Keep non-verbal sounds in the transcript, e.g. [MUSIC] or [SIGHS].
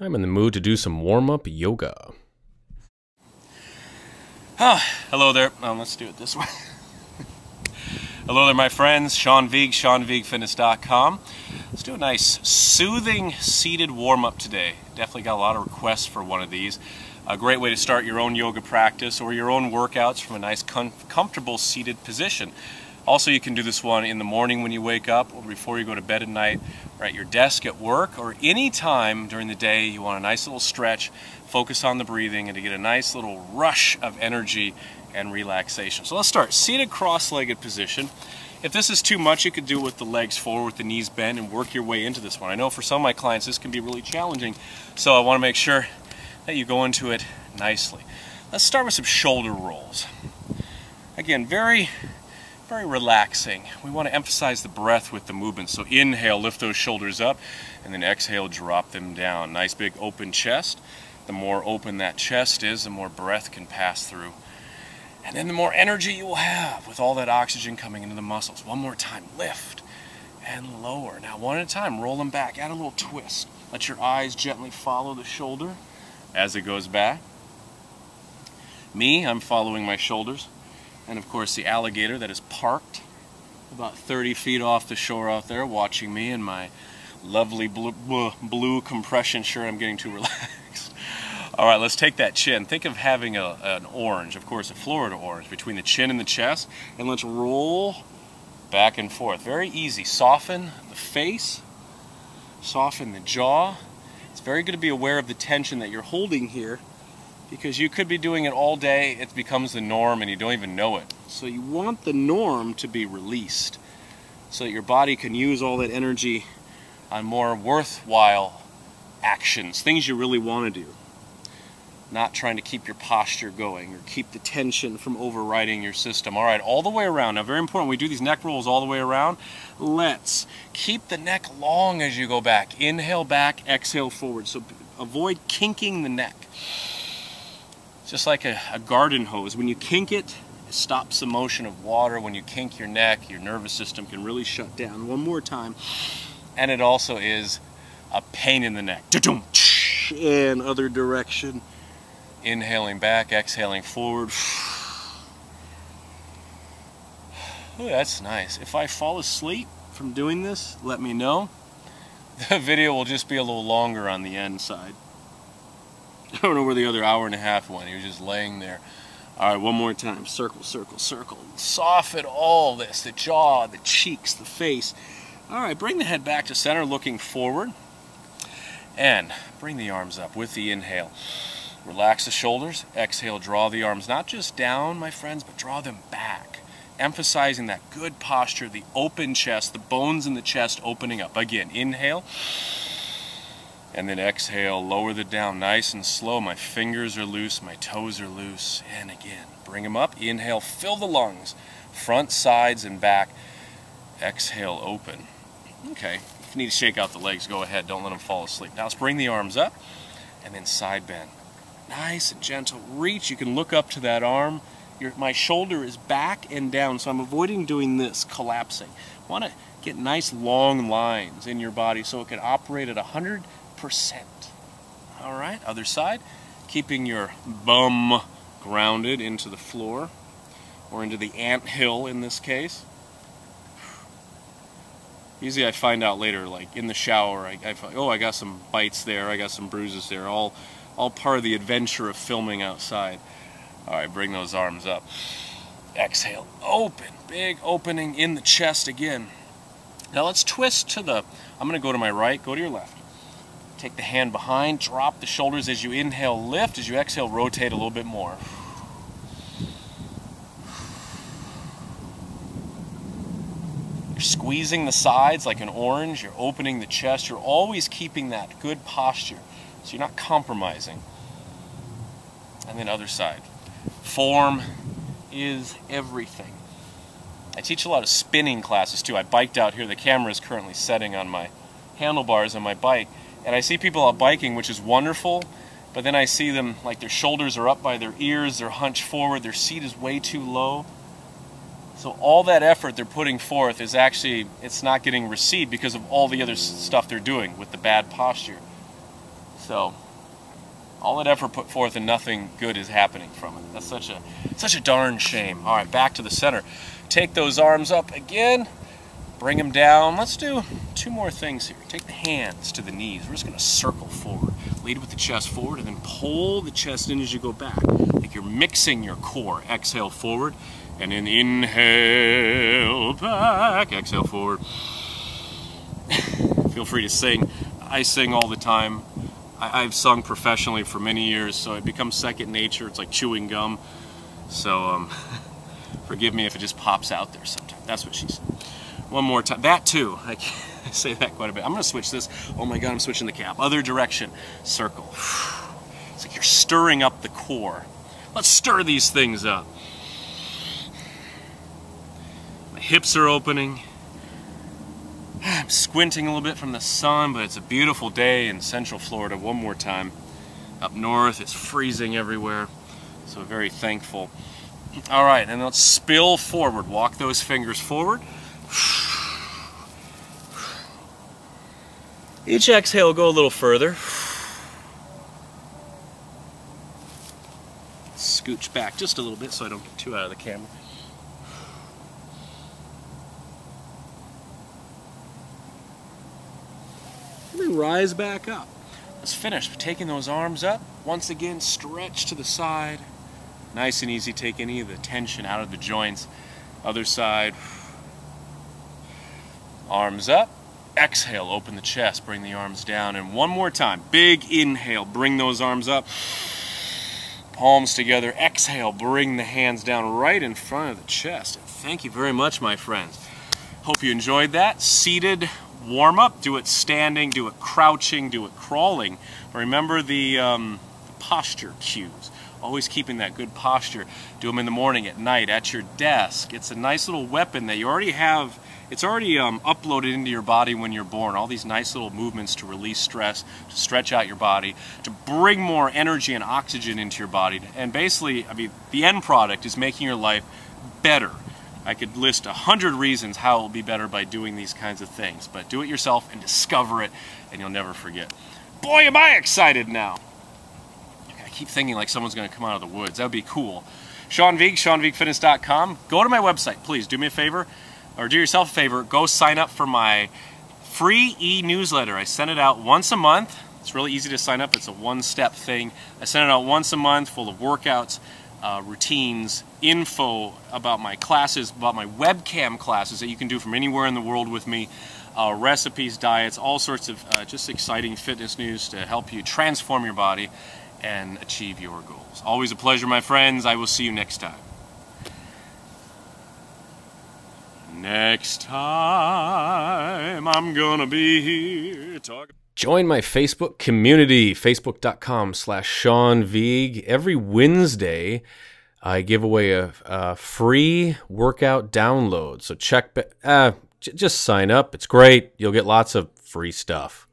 I'm in the mood to do some warm up yoga. Ah, [SIGHS] hello there. Um, let's do it this way. [LAUGHS] hello there, my friends. Sean Vigue, SeanVigueFitness.com. Let's do a nice soothing seated warm up today. Definitely got a lot of requests for one of these. A great way to start your own yoga practice or your own workouts from a nice com comfortable seated position. Also, you can do this one in the morning when you wake up or before you go to bed at night or at your desk at work or any time during the day you want a nice little stretch, focus on the breathing and to get a nice little rush of energy and relaxation. So let's start. Seated cross-legged position. If this is too much, you could do it with the legs forward, with the knees bent, and work your way into this one. I know for some of my clients this can be really challenging, so I want to make sure that you go into it nicely. Let's start with some shoulder rolls. Again, very very relaxing. We want to emphasize the breath with the movement. So inhale, lift those shoulders up, and then exhale, drop them down. Nice big open chest. The more open that chest is, the more breath can pass through. And then the more energy you will have with all that oxygen coming into the muscles. One more time, lift and lower. Now one at a time, roll them back, add a little twist. Let your eyes gently follow the shoulder as it goes back. Me, I'm following my shoulders and of course the alligator that is parked about 30 feet off the shore out there watching me in my lovely blue, blue compression shirt. I'm getting too [LAUGHS] relaxed. All right, let's take that chin. Think of having a, an orange, of course, a Florida orange, between the chin and the chest, and let's roll back and forth. Very easy. Soften the face, soften the jaw. It's very good to be aware of the tension that you're holding here because you could be doing it all day, it becomes the norm and you don't even know it. So you want the norm to be released so that your body can use all that energy on more worthwhile actions, things you really want to do. Not trying to keep your posture going or keep the tension from overriding your system. All right, all the way around. Now, very important, we do these neck rolls all the way around. Let's keep the neck long as you go back. Inhale back, exhale forward. So avoid kinking the neck just like a, a, garden hose. When you kink it, it stops the motion of water. When you kink your neck, your nervous system can really shut down. One more time. And it also is a pain in the neck. And other direction. Inhaling back, exhaling forward. [SIGHS] Ooh, that's nice. If I fall asleep from doing this, let me know. [LAUGHS] The video will just be a little longer on the end side. [LAUGHS] I don't know where the other hour and a half went. He was just laying there. All right, one more time. Circle, circle, circle. Soften all this the jaw, the cheeks, the face. All right, bring the head back to center, looking forward. And bring the arms up with the inhale. Relax the shoulders. Exhale, draw the arms not just down, my friends, but draw them back. Emphasizing that good posture, the open chest, the bones in the chest opening up. Again, inhale. And then exhale, lower the down nice and slow. My fingers are loose, my toes are loose. And again, bring them up. Inhale, fill the lungs, front, sides, and back. Exhale, open. Okay, if you need to shake out the legs, go ahead. Don't let them fall asleep. Now let's bring the arms up and then side bend. Nice and gentle. Reach. You can look up to that arm. Your, my shoulder is back and down, so I'm avoiding doing this, collapsing. Want to get nice long lines in your body so it can operate at 100 percent All right, other side. Keeping your bum grounded into the floor or into the ant hill in this case. Usually I find out later, like in the shower, I, I find, oh, I got some bites there, I got some bruises there, all, all part of the adventure of filming outside. All right, bring those arms up. Exhale, open, big opening in the chest again. Now let's twist to the, I'm gonna go to my right, go to your left. Take the hand behind, drop the shoulders as you inhale, lift. As you exhale, rotate a little bit more. You're squeezing the sides like an orange. You're opening the chest. You're always keeping that good posture. So you're not compromising. And then other side. Form is everything. I teach a lot of spinning classes too. I biked out here. The camera is currently setting on my handlebars on my bike. And I see people out biking, which is wonderful, but then I see them like their shoulders are up by their ears, they're hunched forward, their seat is way too low. So all that effort they're putting forth is actually, it's not getting received because of all the other stuff they're doing with the bad posture. So all that effort put forth and nothing good is happening from it. That's such a such a darn shame. All right, back to the center. Take those arms up again. Bring them down. Let's do two more things here. Take the hands to the knees. We're just going to circle forward. Lead with the chest forward and then pull the chest in as you go back. Like you're mixing your core. Exhale forward and then inhale back. Exhale forward. [LAUGHS] Feel free to sing. I sing all the time. I, have sung professionally for many years, so it becomes second nature. It's like chewing gum. So um, [LAUGHS] forgive me if it just pops out there sometimes. That's what she said. One more time. That too. I, I [LAUGHS] say that quite a bit. I'm going to switch this. Oh my God, I'm switching the cap. Other direction. Circle. [SIGHS] It's like you're stirring up the core. Let's stir these things up. My hips are opening. I'm squinting a little bit from the sun, but it's a beautiful day in central Florida one more time. Up north, it's freezing everywhere, so very thankful. All right, and let's spill forward. Walk those fingers forward. Each exhale, go a little further. Scooch back just a little bit so I don't get too out of the camera. And then rise back up. Let's finish taking those arms up. Once again, stretch to the side. Nice and easy, take any of the tension out of the joints. Other side. Arms up. Exhale, open the chest, bring the arms down. And one more time, big inhale, bring those arms up. Palms together. Exhale, bring the hands down right in front of the chest. Thank you very much, my friends. Hope you enjoyed that. Seated warm up. Do it standing, do it crouching, do it crawling. Remember the um, posture cues. Always keeping that good posture. Do them in the morning, at night, at your desk. It's a nice little weapon that you already have. It's already um, uploaded into your body when you're born. All these nice little movements to release stress, to stretch out your body, to bring more energy and oxygen into your body. And basically, I mean, the end product is making your life better. I could list a hundred reasons how it will be better by doing these kinds of things, but do it yourself and discover it, and you'll never forget. Boy, am I excited now! I keep thinking like someone's going to come out of the woods. That would be cool. Vigue, SeanVigueFitness.com. Go to my website, please. Do me a favor, or do yourself a favor. Go sign up for my free e-newsletter. I send it out once a month. It's really easy to sign up. It's a one-step thing. I send it out once a month, full of workouts, uh, routines, info about my classes, about my webcam classes that you can do from anywhere in the world with me, uh, recipes, diets, all sorts of uh, just exciting fitness news to help you transform your body and achieve your goals. Always a pleasure, my friends. I will see you next time. Next time, I'm gonna be here talking. Join my Facebook community, facebook.com slash Sean Vigue. Every Wednesday, I give away a, a free workout download. So check, uh, just sign up. It's great. You'll get lots of free stuff.